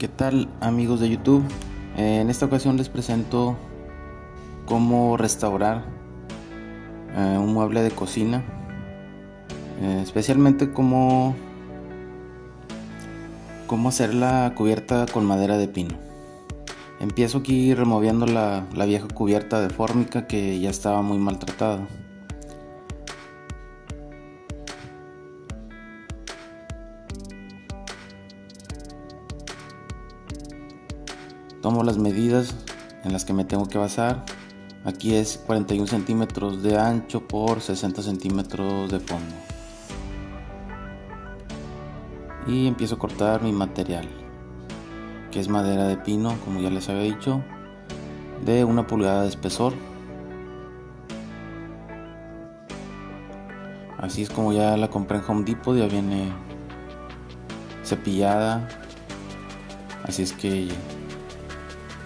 ¿Qué tal amigos de YouTube? En esta ocasión les presento cómo restaurar eh, un mueble de cocina, eh, especialmente cómo, cómo hacer la cubierta con madera de pino. Empiezo aquí removiendo la, la vieja cubierta de fórmica que ya estaba muy maltratada. Tomo las medidas en las que me tengo que basar. Aquí es 41 centímetros de ancho por 60 centímetros de fondo. Y empiezo a cortar mi material que es madera de pino como ya les había dicho de una pulgada de espesor. Así es como ya la compré en Home Depot ya viene cepillada. Así es que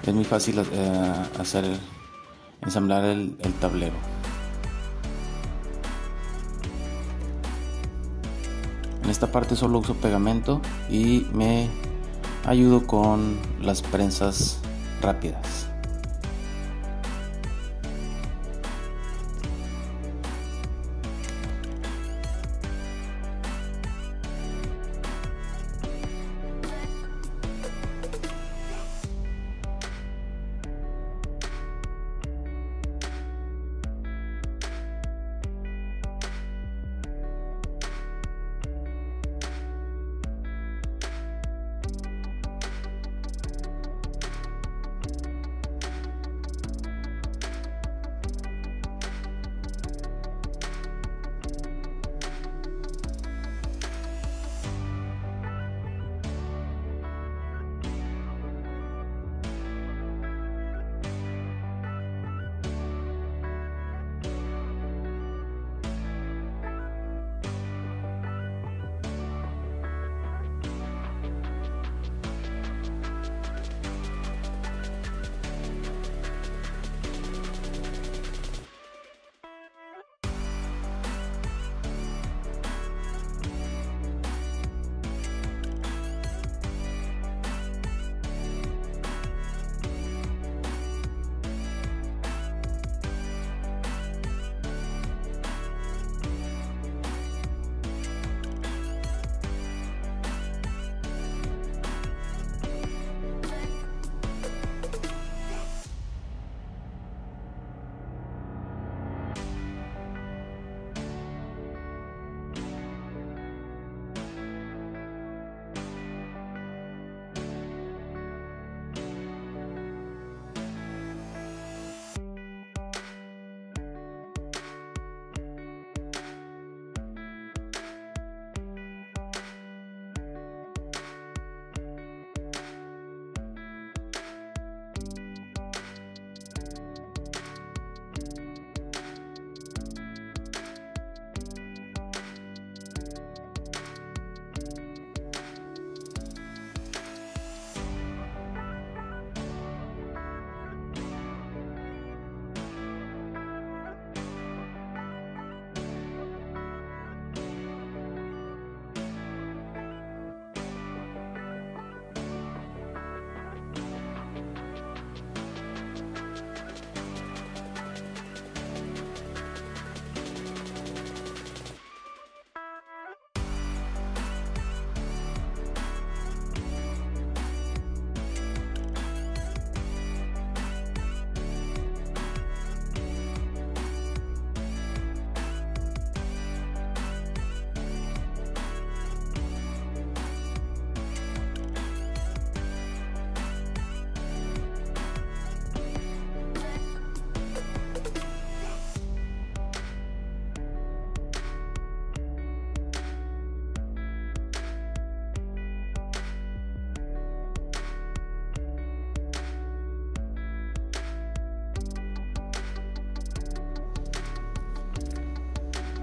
es muy fácil eh, hacer ensamblar el, el tablero. En esta parte solo uso pegamento y me ayudo con las prensas rápidas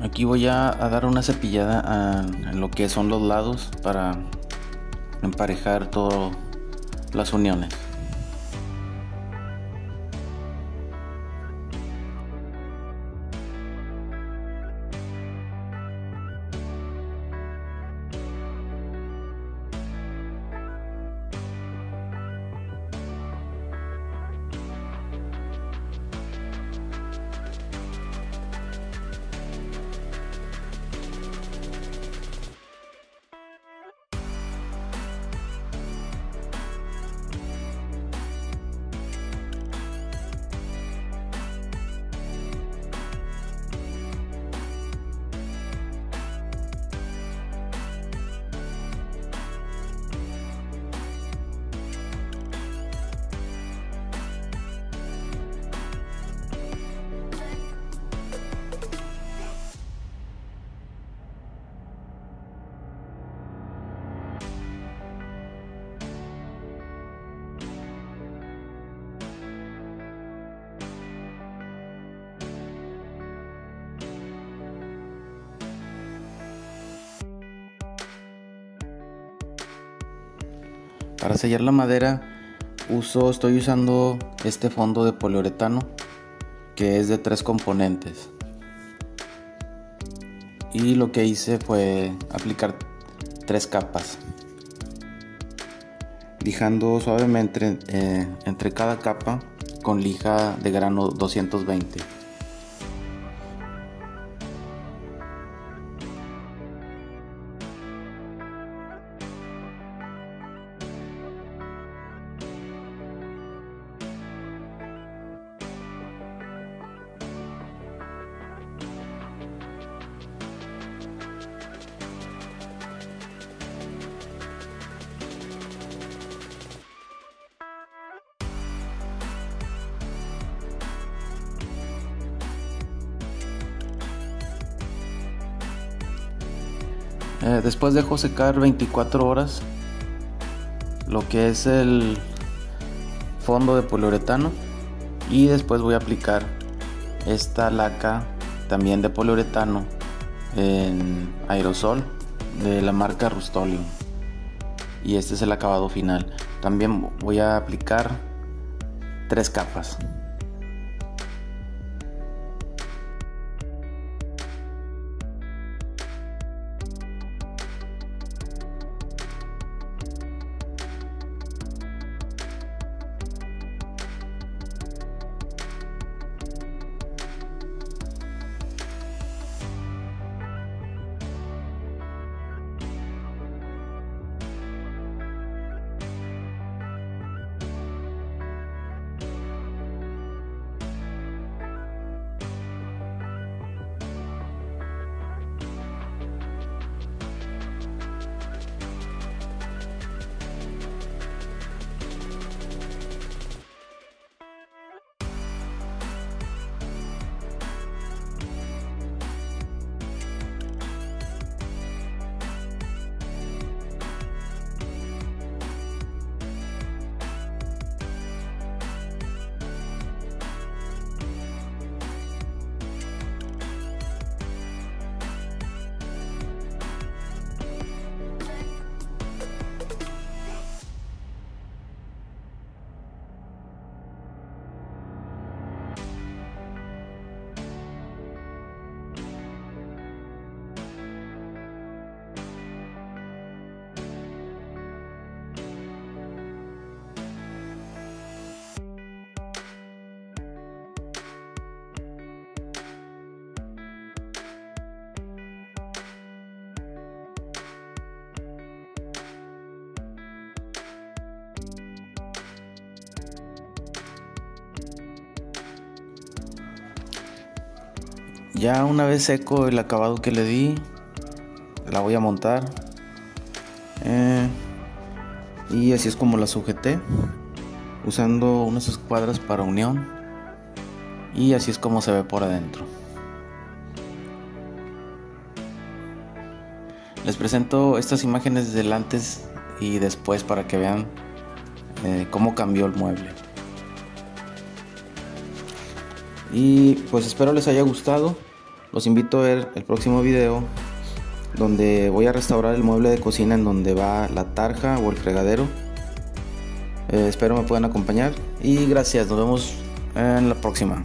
Aquí voy a, dar una cepillada en lo que son los lados para emparejar todas las uniones. Para sellar la madera uso, estoy usando este fondo de poliuretano que es de tres componentes. Y lo que hice fue aplicar tres capas, lijando suavemente eh, entre cada capa con lija de grano 220. Eh, después dejo secar 24 horas lo que es el fondo de poliuretano y después voy a aplicar esta laca también de poliuretano en aerosol de la marca Rustolium. Y este es el acabado final. También voy a aplicar tres capas Ya una vez seco el acabado que le di, la voy a montar. Eh, y así es como la sujeté, usando unas escuadras para unión. Y así es como se ve por adentro. Les presento estas imágenes del antes y después para que vean eh, cómo cambió el mueble. Y pues espero les haya gustado. Los invito a ver el próximo video donde voy a restaurar el mueble de cocina en donde va la tarja o el fregadero. Eh, espero me puedan acompañar y gracias, nos vemos en la próxima.